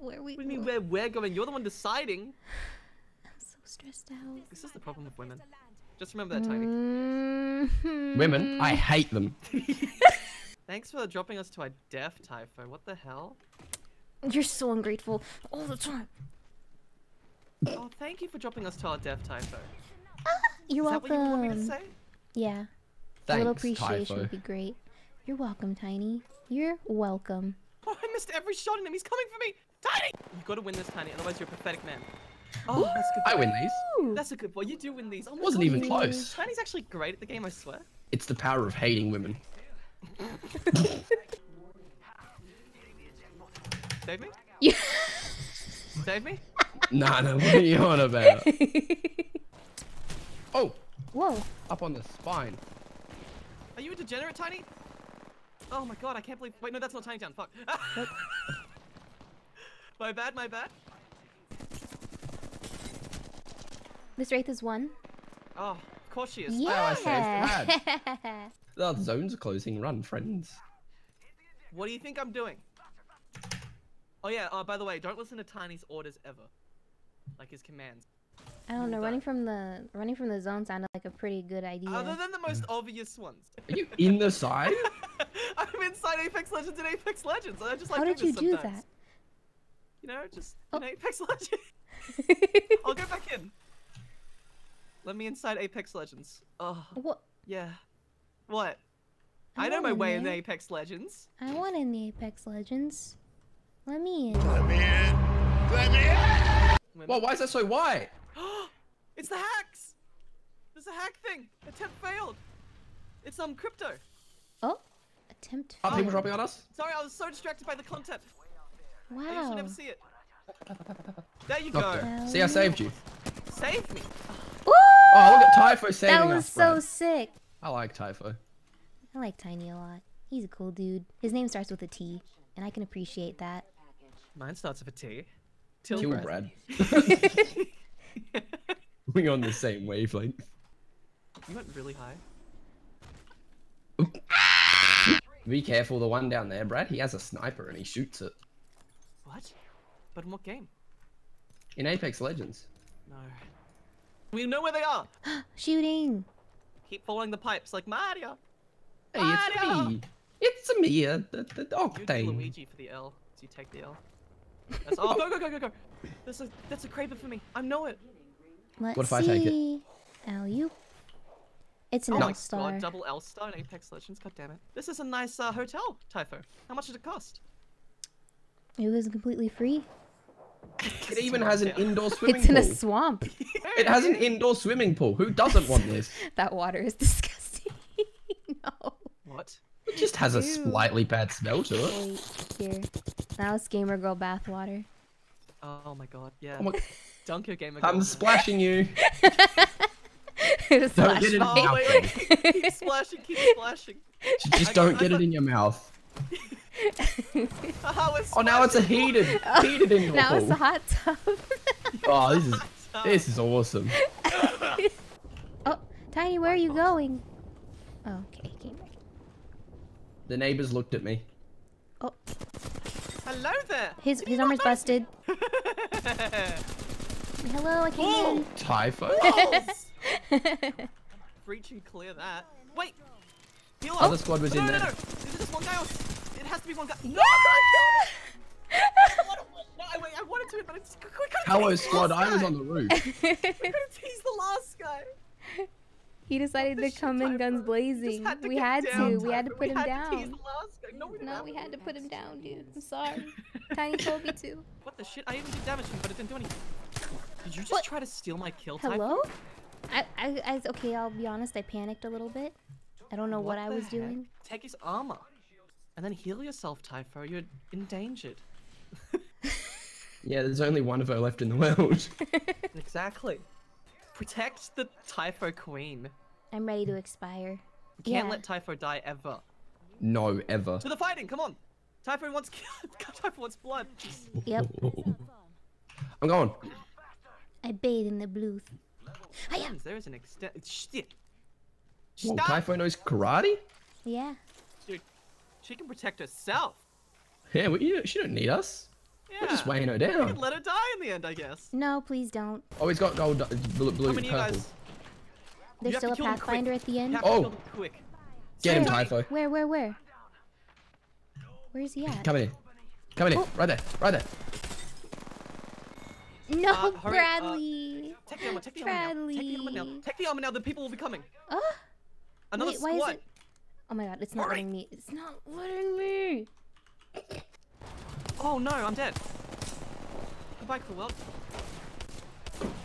Where we What do you mean where we're going? You're the one deciding. I'm so stressed out. This is the problem with women. Just remember that, Tiny. Mhm. Women, I hate them. Thanks for dropping us to a deaf typho. What the hell? You're so ungrateful all the time. Oh, thank you for dropping us to our deaf typho. You're Is that what you want me to welcome. say? Yeah. a little appreciation Typho. would be great. You're welcome, Tiny. You're welcome. Oh, I missed every shot in him. He's coming for me. Tiny! You gotta win this, Tiny, otherwise you're a pathetic man. Oh, that's a good. I win these. That's a good boy. You do win these. Oh Wasn't God, even you- close. Tiny's actually great at the game, I swear. It's the power of hating women. Save me? Yeah. Save me? Nah, no, what are you on about? Oh, Whoa. up on the spine. Are you a degenerate, Tiny? Oh my god, I can't believe. Wait, no, that's not Tiny Town. Fuck. my bad, my bad. This Wraith is one. Oh, of course she is. Oh, yeah. I saved The zones are closing. Run, friends. What do you think I'm doing? Oh yeah. Oh, by the way, don't listen to Tiny's orders ever. Like his commands. I don't know. You'll Running from the running from the zone sounded like a pretty good idea. Other than the most mm. obvious ones. Are you in the side? I'm inside Apex Legends and Apex Legends. I just like How did you this do sometimes. that? You know, just Oh. in Apex Legends. I'll go back in. Let me inside Apex Legends. Oh, what? yeah. What? I I know my in way in there. Apex Legends. I want in the Apex Legends. Let me in. Let me in. Let me in. Well, why is that so white? it's the hacks. There's a hack thing. Attempt failed. It's um crypto. Oh, attempt. Are people dropping on us? Sorry, I was so distracted by the content. I used Wow. to never see it. There you Doctor. go. See, I saved you. Save me. Woo! Oh, look at Typho saving us. That was us, Zylbrad. sick. I like Typho. I like Tiny a lot. He's a cool dude. His name starts with a T, and I can appreciate that. Mine starts with a T. Kill Brad. We're on the same wavelength. You went really high. Be careful, the one down there, Brad. He has a sniper and he shoots it. What? But in what game? In Apex Legends. No. We know where they are. Shooting. Keep following the pipes like Mario. Hey, it's Mario! me. It's me, uh, the, the You do Luigi for the L. So you take the L. That's, oh, go, go, go, go, go. That's a, that's a Kraber for me. I know it. Let's What if I take it? see. Alley-oop. It's an Oh my L star. god, double L star in Apex Legends. God damn it. This is a nice uh, hotel, Typho. How much did it cost? It was completely free. It even has an indoor swimming pool. It's in a swamp. It has an indoor swimming pool. Who doesn't want this? that water is disgusting. no. What? It just has a slightly bad smell to it. Wait, here. Now it's gamer girl bath water. Oh my god, yeah. Oh my- Dunk your gamer. I'm splashing you. It Don't get it in Oh, your wait, mouth. wait, keep, keep splashing, keep splashing. Just don't get it in your mouth. Haha, Oh, now it's a heated, heated indoor now it's a hot tub. Oh, this is this is awesome. oh, Tiny, where are you going? Oh, okay, gamer. The neighbors looked at me. Oh, Hello there. his his armor's busted. Hello, I Whoa! came Typho. in. Breach and clear that. Wait. Heal Other squad was no, in no, there. No, no, Is it just one guy or... It has to be one guy. No, Yeah! no, I, wait, I wanted to, but it's... We couldn't Hello, tease the squad. I was on the roof. We couldn't tease the last guy. he decided to come in guns blazing. had We had down, to. We had to Typho. put him We had to tease down. the last guy. No, we No, we had to put him down, dude. I'm sorry. Tiny told me to. What the shit? I even did damage to him, but it didn't do anything. Did you just What? try to steal my kill Typho? Hello? I, I, I, okay, I'll be honest. I panicked a little bit. I don't know what, I was heck? doing. Take his armor. And then heal yourself, Typho. You're endangered. Yeah, there's only one of her left in the world. Exactly. Protect the Typho Queen. I'm ready to expire. We can't Yeah. let Typho die ever. No, ever. To the fighting, come on! Typho wants Typho wants blood. Yep. I'm going. I bathe in the blue. I am. There is an extent. Shit. Whoa, Stop, Typho knows karate? Yeah. Dude. She can protect herself. Yeah, we, you, she don't need us. Yeah. We're just weighing her We down. could let her die in the end, I guess. No, please don't. Oh, he's got gold, blue, blue How you purple. guys? There's have still a kill him quick. Pathfinder at the end. Oh. to kill them quick. Get him, Sorry. Typho. Where, where, where? Where's he at? Come in here. Come in. Oh. Right there. Right there. No, Uh, hurry, uh, Bradley. Take the armor, take the armor now. Take the armor now. Take the armor now, the people will be coming. Oh, Another wait, why is it? Oh my god, it's not Hurry. letting me. It's not letting me. Oh no, I'm dead. Goodbye, cool world.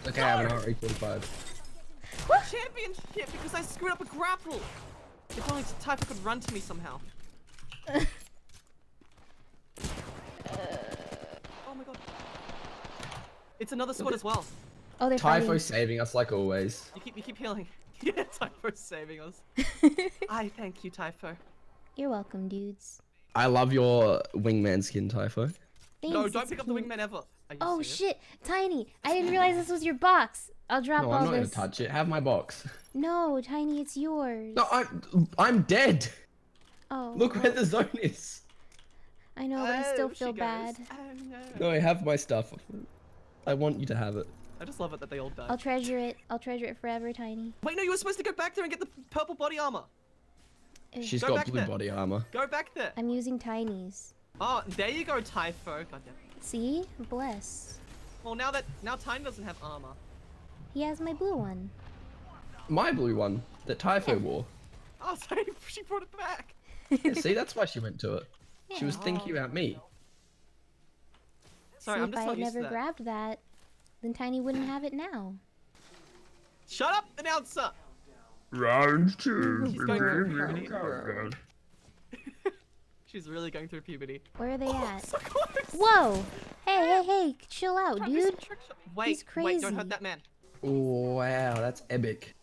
Okay, I have an heart rate 45. Championship because I screwed up a grapple. If only Typho could run to me somehow. oh my god. It's another squad as well. Oh, they're Typho fighting. saving us like always. You keep you keep healing. yeah, Typho's saving us. I thank you, Typho. You're welcome, dudes. I love your wingman skin, Typho. Thanks, no, don't it's pick up the wingman ever. Oh serious? shit, Tiny! I didn't realize this was your box. I'll drop No, all I'm not this. gonna touch it. Have my box. No, Tiny, it's yours. No, I'm I'm dead. Oh. Look well, where the zone is. I know, but I still Oh, feel bad. Oh, no. No, I have my stuff. I want you to have it. I just love it that they all died. I'll treasure it. I'll treasure it forever, Tiny. Wait, no, you were supposed to go back there and get the purple body armor. Ugh. She's Go got back blue there. body armor. Go back there. I'm using Tiny's. Oh, there you go, Typho. Goddamn. See? Bless. Well, now that now Tiny doesn't have armor. He has my blue one. My blue one that Typho wore. Oh, sorry, she brought it back. Yeah, see, that's why she went to it. She was thinking about me. Sorry, See, I'm if just I not had used to never that. grabbed that, then Tiny wouldn't have it now. Shut up, announcer. Round two. She's going through puberty. She's really going through puberty. Where are they Oh, at? so close. Whoa! Hey, hey, hey! Chill out, Trying to do some dude. Wait, He's wait, don't hurt that man. Wow, that's epic.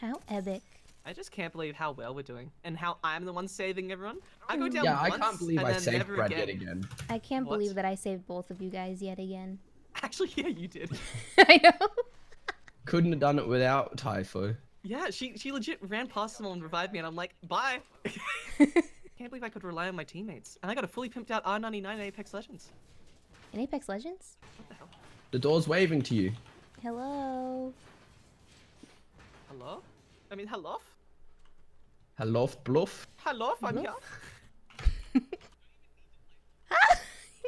How epic. I just can't believe how well we're doing and how I'm the one saving everyone. I go down Yeah, I can't believe I saved never Brad again. yet again. I can't What? believe that I saved both of you guys yet again. Actually, yeah, you did. I know. Couldn't have done it without Typho. Yeah, she she legit ran past someone and revived me, and I'm like, bye. Can't believe I could rely on my teammates, and I got a fully pimped out R99 in Apex Legends. In Apex Legends? What the hell? The door's waving to you. Hello. Hello? I mean, hello? Hello, bluff. Hello, I'm Hello? here.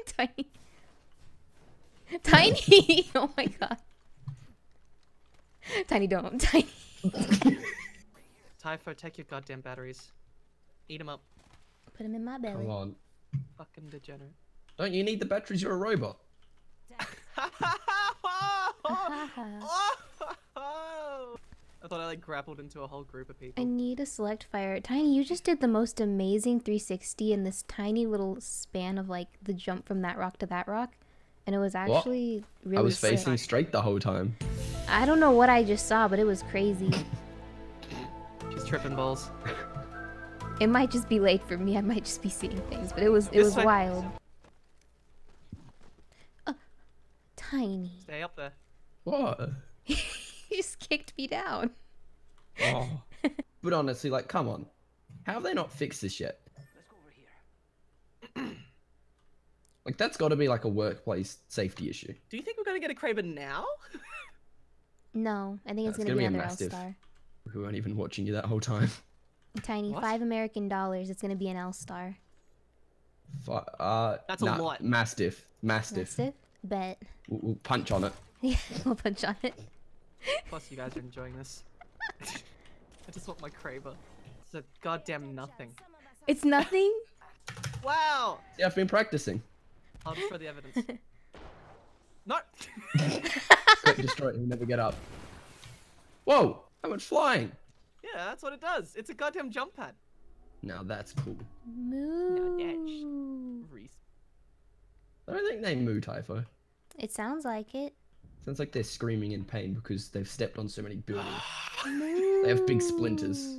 Tiny. Tiny! Oh my god. Tiny, don't. Tiny. Typho, take your goddamn batteries. Eat them up. Put them in my belly. Come on. Fucking degenerate. Don't you need the batteries? You're a robot. I thought I like grappled into a whole group of people. I need a select fire. Tiny, you just did the most amazing 360 in this tiny little span of like the jump from that rock to that rock. And it was actually really I was sick. facing straight the whole time. I don't know what I just saw, but it was crazy. She's tripping balls. It might just be late for me. I might just be seeing things, but it was it This was way. wild. Uh, tiny. Stay up there. What? he just kicked me down. Oh. but honestly, like, come on. How have they not fixed this yet? Like, that's got to be like a workplace safety issue. Do you think we're gonna get a Kraber now? No, I think it's That's gonna, gonna be be a another mastiff. L-star. We weren't even watching you that whole time. Tiny, What? five American dollars. It's gonna be an L-star. Fu- uh, That's a nah, lot. Mastiff. Mastiff. Mastiff? Bet. We'll, we'll punch on it. Yeah, we'll punch on it. Plus, you guys are enjoying this. I just want my Kraber. It's a goddamn nothing. It's nothing. Wow! Yeah, I've been practicing. I'll destroy the evidence. no! Get destroyed and never get up. Whoa! I went flying. yeah, that's what it does. It's a goddamn jump pad. Now that's cool. Moo. Reese. I don't think they moo Typho. It sounds like it. Sounds like they're screaming in pain because they've stepped on so many buildings. They have big splinters.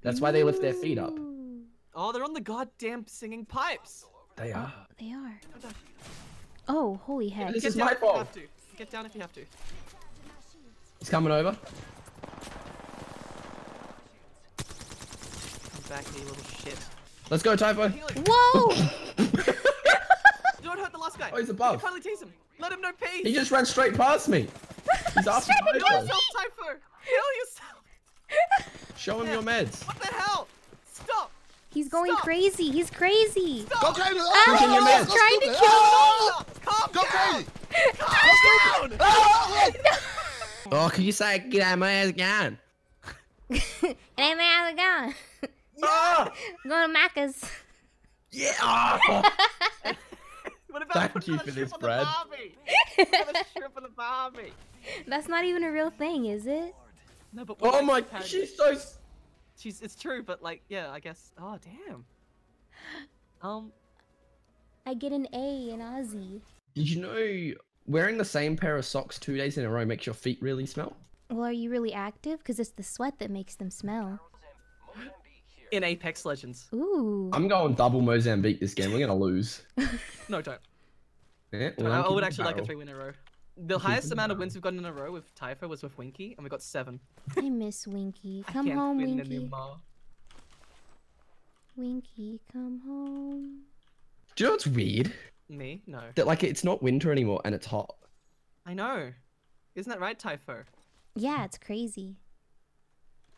That's why they lift their feet up. Oh, they're on the goddamn singing pipes. They oh, are. They are. Oh, holy heck. This Get is my if you fault. have to. Get down if you have to. He's coming over. Come back, you little shit. Let's go, Typho. Whoa! Don't hurt the last guy. Oh, he's above. can finally tease him. Let him know peace. He just ran straight past me. He's after Kill Typho. yourself, Typho. Kill yourself. Show him your meds. What the hell? Stop. He's going Stop. crazy. He's crazy. Stop. Go crazy! Give him your he's trying to Ah! kill me. Calm Go down. crazy! Calm down. Ah! Oh, can you say get out of my ass again? Hey man, how's it going? Ah! going to Macca's. Yeah. ah. What about Thank putting you on a for this, on the Brad. Barbie? Put a strip on the Barbie. That's not even a real thing, is it? No, but Oh my, it she's so. S- She's it's true, but like yeah, I guess. Oh damn. Um, I get an A in Aussie. Did you know wearing the same pair of socks two days in a row makes your feet really smell? Well, are you really active? Because it's the sweat that makes them smell. in Apex Legends. Ooh. I'm going double Mozambique this game. We're gonna lose. No, don't. Yeah, I, well, I'm I would keeping actually like a three win in a row. The highest amount of wins we've gotten in a row with Typho was with Winky, and we got seven. I miss Winky. I Come can't home, win Winky. anymore. Winky, come home. Do you know what's weird? Me? No. That like it's not winter anymore and it's hot. I know. Isn't that right, Typho? Yeah, it's crazy.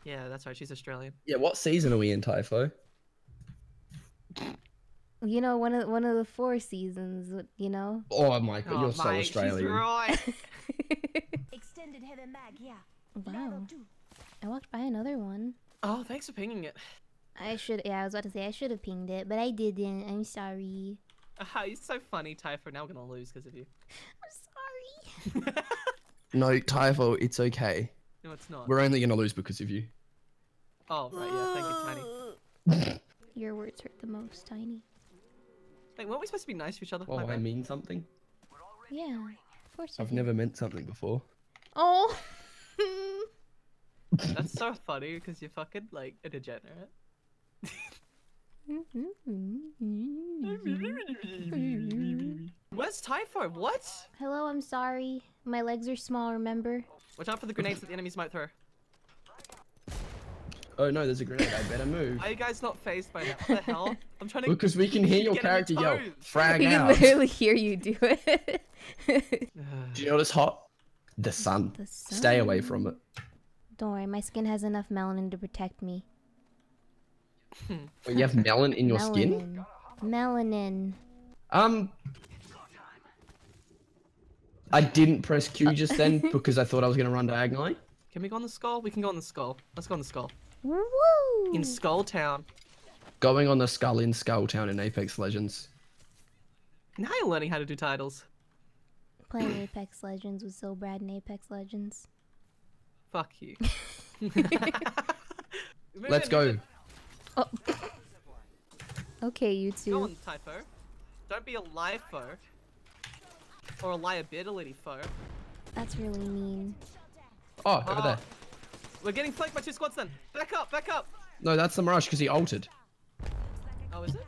Yeah, that's right. She's Australian. Yeah, what season are we in, Typho? You know, one of one of the four seasons. You know. Oh my god, Oh, you're so mate, she's Australian. right. Extended heavy mag, yeah. wow. I walked by another one. oh, thanks for pinging it. I should. Yeah, I was about to say I should have pinged it, but I didn't. I'm sorry. Ah, you're so funny, Typho. Now we're gonna lose because of you. I'm sorry. No, Typho, it's okay. no, it's not. We're only gonna lose because of you. Oh, right. Yeah. Thank you, Tiny. Your words hurt the most, Tiny. Wait, weren't we supposed to be nice to each other? Oh, My I mean something. Yeah, of course. I've did. never meant something before. Oh. That's so funny because you're fucking like a degenerate. Where's Typho? What? Hello, I'm sorry. My legs are small. Remember? Watch out for the grenades that the enemies might throw. Oh no, there's a grenade. I better move. Are you guys not phased by that? What the hell? I'm trying to. Because we can hear your Get on your character yell, toes. frag we can literally hear you do it. Do you know what's hot? The sun. The sun. Stay away from it. Don't worry, my skin has enough melanin to protect me. Wait, you have melon in your skin? Melanin. Melanin. Um. I didn't press Q just then because I thought I was gonna run diagonally. Can we go on the skull? We can go on the skull. Let's go on the skull. Woo! In Skull Town. Going on the skull in Skull Town in Apex Legends. Now you're learning how to do titles. Playing Apex Legends with Zylbrad in Apex Legends. Fuck you. Let's go. Oh. okay, you Go two. on, Typho. Don't be a lie foe. Or a liability foe. That's really mean. Oh, over Ah. there. We're getting flanked by two squads then. Back up, back up. No, that's the Mirage because he altered. Oh, is it?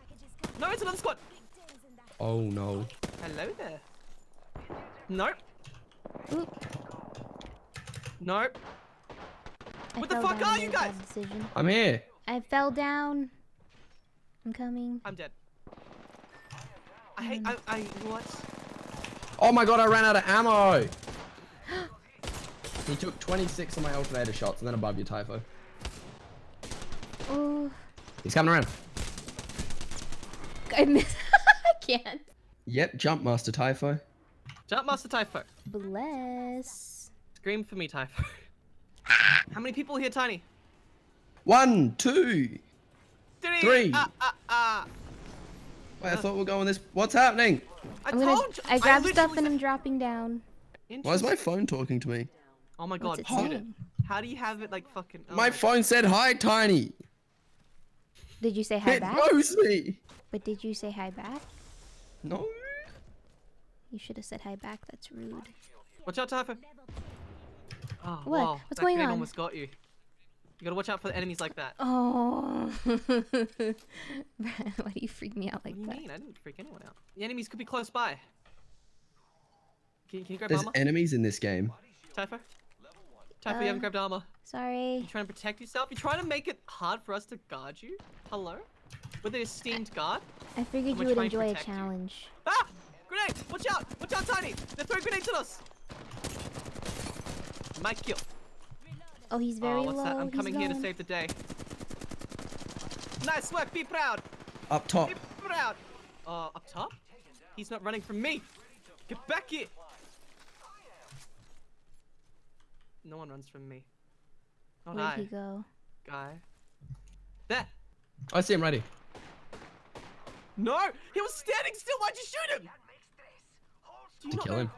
No, it's another squad. Oh no. Hello there. Nope. Oop, Nope. I What the fuck are you guys? Decision. I'm here. I fell down. I'm coming. I'm dead. I hate. I. I. What? Oh my god, I ran out of ammo. He took 26 of my alternator shots and then above you, Typho. Oh, He's coming around. I missed. I can't. Yep, jump master Typho. Jump Master Typho. Bless. Scream for me, Typho. How many people here, Tiny? One, two. Three. Ah, ah, ah. Wait, I thought we were going this. What's happening? I I'm gonna. you. I grabbed stuff and I'm dropping down. Why is my phone talking to me? Oh my god, it shoot it. How do you have it like fucking? Oh My phone said hi, Tiny. Did you say hi It back? knows me. But did you say hi back? No. You should have said hi back. That's rude. Watch out, Typho. Oh, What? wow, What's that going grenade on? almost got you. You gotta watch out for the enemies like that. Oh. Brad, why do you freak me out like What do you that? mean? I didn't freak anyone out. The enemies could be close by. Can, can you grab There's armor? enemies in this game. Typho? Typho, you haven't Uh, grabbed armor. Sorry. You trying to protect yourself? You're trying to make it hard for us to guard you? Hello? With an esteemed guard? I figured you would enjoy a protect you. challenge. Ah! Grenade! Watch out! Watch out, Tiny! They're throwing grenades at us! My kill. Oh, he's very oh, what's low. that? I'm he's coming here to save the day. Nice work, be proud! Up top. Be proud! Uh, up top? He's not running from me! Get back here! No one runs from me. Not Where'd I, he go? guy. There! I see him ready. No! He was standing still! Why'd you shoot him? Do you To kill know- him.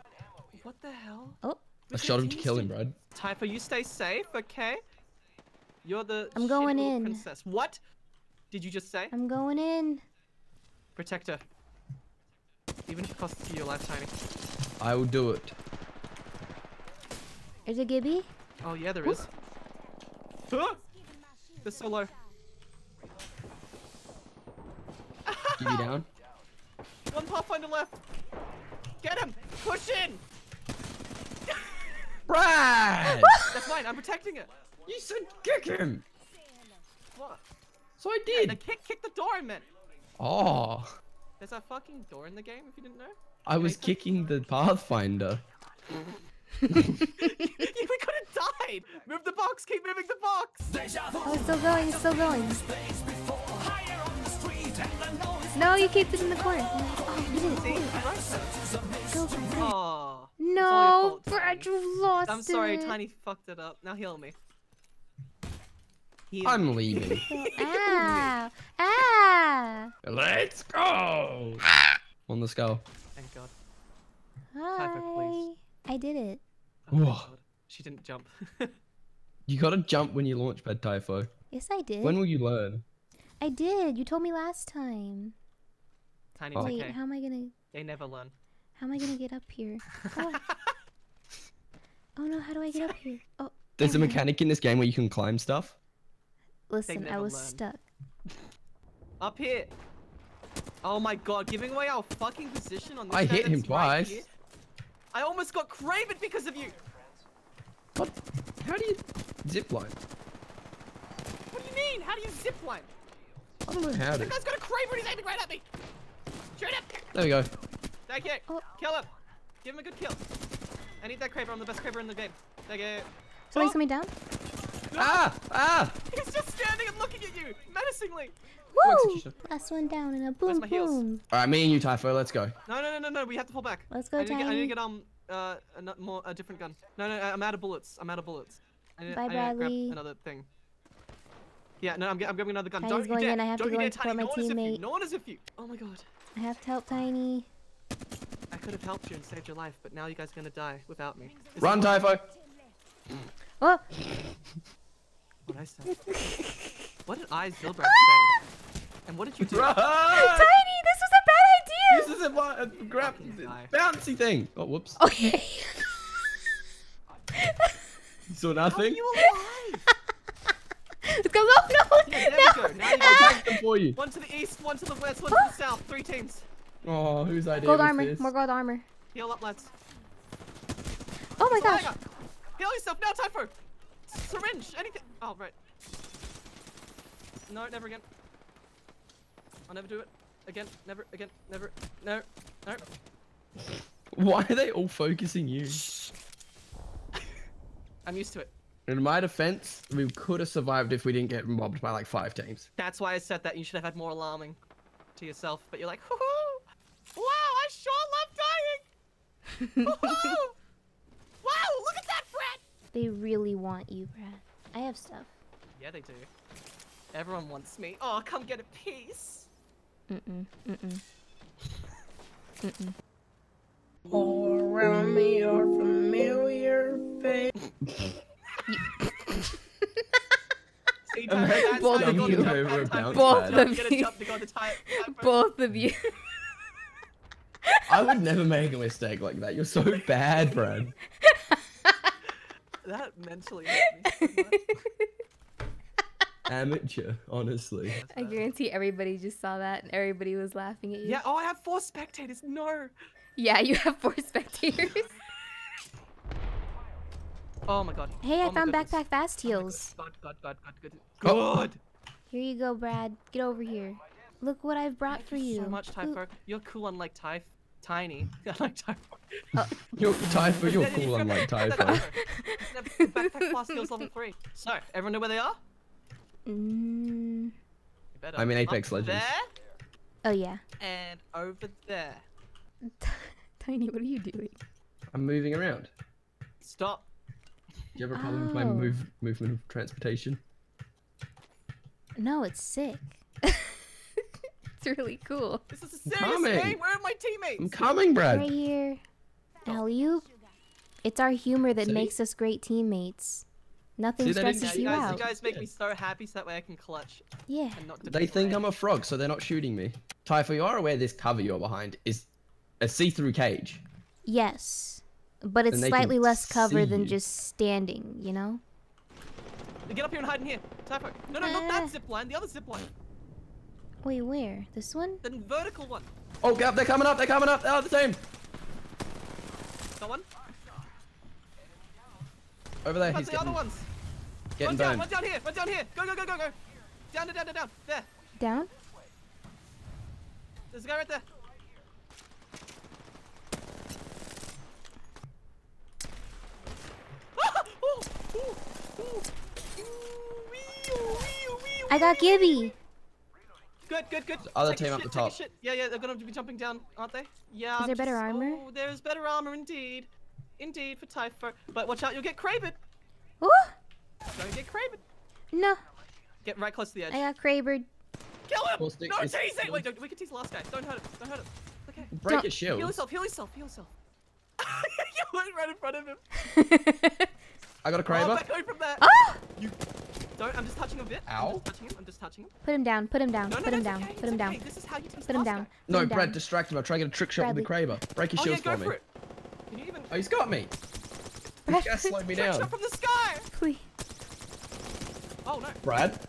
What the hell? Oh, I shot him to kill him, bro. Brad. Typho, you stay safe, okay? You're the I'm going in. princess. What? Did you just say? I'm going in. Protect her. Even if it costs you your life, Tiny. I will do it. There's a Gibby. Oh yeah, there is. Huh? They're so low. Give you down. One Pathfinder left. Get him! Push in! Brad! That's mine. I'm protecting it. you said kick him. What? So I Hey, did. the kick, kick the door, I meant. Oh. There's a fucking door in the game. If you didn't know. I was kicking the Pathfinder. we could have died. Move the box. Keep moving the box. Oh, it's still going. It's still going. No, you keep it in the corner. Oh, you did See? it. I. Go, Brad. Oh. No, fault, Brad, you lost I'm sorry, it. Tiny fucked it up. Now heal me. Heal. I'm leaving. Ow. Ah. Let's go. On the skull. Thank God. Hi. please. I did it. Oh, Whoa. She didn't jump. You gotta jump when you launch pad Typho. Yes, I did. When will you learn? I did. You told me last time. Tiny, Oh. Wait, okay. how am I gonna? They never learn. How am I gonna get up here? Oh, oh no, how do I get up here? Oh, There's a mechanic in this game where you can climb stuff. Listen, I was learn. stuck. Up here. Oh my God, giving away our fucking position on this I hit him that's right twice. here. I almost got Craven because of you. What? How do you zipline? What do you mean? How do you zipline? I don't know how to. That guy's got a Kraber. He's aiming right at me. Shoot him. There we go. Thank you. Oh. Kill him. Give him a good kill. I need that Kraber. I'm the best Kraber in the game. Thank you. Somebody's Oh. coming down. Ah! Ah! He's just standing and looking at you, menacingly. Woo! Last one down and a boom my heals? boom. Alright, me and you, Typho, let's go. No, no, no, no, no. We have to pull back. Let's go, I need, get, I need to get um uh a more a different gun. No, no, I'm out of bullets. I'm out of bullets. I need, Bye, I need to grab Bradley. another thing. Yeah, no, I'm, ge- I'm grabbing another gun. Tiny's Don't you dare. in, I have to Don't you go dare, and support Tiny. my no one is if you. teammate. No one is if you. Oh my god. I have to help Tiny. I could have helped you and saved your life, but now you guys are gonna die without me. This Run, is what, Typho! Oh, what I said. what did I Zilbert say? And what did you do? Run! Tiny, this was a bad idea. This is a, bu- a grab bouncy thing. Oh, whoops. Okay. You saw How are nothing? you alive? Let's go. No, no, Yeah, there no. we go. Now you I'll got take them for you. one to the east, one to the west, one to the south. Three teams. Oh, whose idea Gold armor. this? More gold armor. Heal up, lads. Oh my gosh. Heal yourself now, Typho! Syringe, anything. Oh, right. No, never again. I'll never do it. Again, never, again, never. No, no. Why are they all focusing you? I'm used to it. In my defense, we could have survived if we didn't get mobbed by like five teams. That's why I said that you should have had more alarming to yourself. But you're like, hoo hoo! Wow, I sure love dying! Woohoo! wow, look at that, Brad! They really want you, Brad. I have stuff. Yeah, they do. Everyone wants me. Oh, come get a piece. Mm-mm. Mm-mm. Mm-mm. All around me are familiar faces. I'm Typho, both of you got you the jump over pad, a Typho. bounce Both pad. Of a you. jump to go to Ty- Typho. Both of you. I would never make a mistake like that. You're so bad, Brad. That mentally hurt me so much. Amateur, honestly. I guarantee everybody just saw that and everybody was laughing at you. Yeah, oh, I have four spectators. No. Yeah, you have four spectators. Oh my god. hey, I Oh found goodness. backpack fast oh heals. God, God, God, God, good. Oh. Good. Here you go, Brad. Get over here. Look what I've brought Thank for you you. so much, Ooh, Typho. You're cool unlike Typh. Tiny. I like Typho. Oh. You're Typho, you're Yeah, yeah, cool you unlike got- Typho. Backpack Fast skills level three. So, everyone know where they are? Mm. You better. I mean, Apex Up Legends. There Oh yeah. and over there. Tiny, what are you doing? I'm moving around. Stop. Do you have a problem with my Oh. move movement of transportation? No, it's sick. it's really cool. This is a I'm serious game. Where are my teammates? I'm coming, Brad. Right here. Alley-oop. It's our humor that See? makes us great teammates. Nothing See, they didn't stresses Yeah, you you guys, out. you guys make me so happy so that way I can clutch Yeah. and not They think my- I'm a frog, so they're not shooting me. Typho, you are aware this cover you're behind is a see-through cage. Yes. But it's slightly less cover than you. just standing, you know? Get up here and hide in here. Typho. No, no, not Uh. that zip line. The other zip line. Wait, where? This one? The vertical one. Oh, God, they're coming up, they're coming up, they're the same. That one. Over there, What's he's the other getting, ones? getting One down, burned. one down here, one down here. Go, go, go, go, go. Down, down, down, down, down. There. Down? There's a guy right there. I got wee, ooh, wee. Gibby. Good, good, good. Other Take team up shit, the top. Yeah, yeah, they're gonna be jumping down, aren't they? Yeah. Is I'm there better just- armor? Oh, there's better armor indeed. Indeed for Typho. But watch out, you'll get Craven. Ooh! Don't get Craven. No, Get right close to the edge. I got Krabered. Kill him! Full no, is- tease it! Wait, don't, we can tease the last guy. Don't hurt him. Don't hurt him. Okay. Break Don't- his Heal yourself, heal yourself, heal yourself. you went right in front of him. I got a Oh, Kraber. back away from that. Ah! You don't, I'm just touching a bit. I'm Ow. just touching him, I'm just touching him. Put him down, put him down, No, no, put him down, okay, put it's him down. This is how you tease Put him down. last No, him Brad, down. distract him. I'll try to get a trick shot with the Kraber. Break his guy. Oh yeah, go for me. for it. Can you even Oh, he's got me. Brad, This guy slowed me trick down. shot from the sky? please. Oh no. Brad,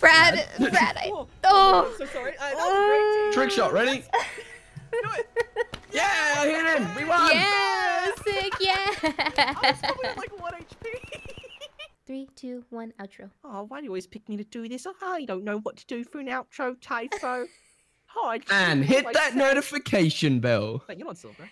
Brad, Brad, I... Oh, Oh! I'm so sorry. Uh, that was a great trick shot, ready? Do it. Yeah, I hit him. We won. Yeah, sick, yeah. I was probably at like 1 HP. Three, two, one, outro. Oh, why do you always pick me to do this? I don't know what to do for an outro, Typho. Hi. And hit that notification bell. Wait, you're not silver.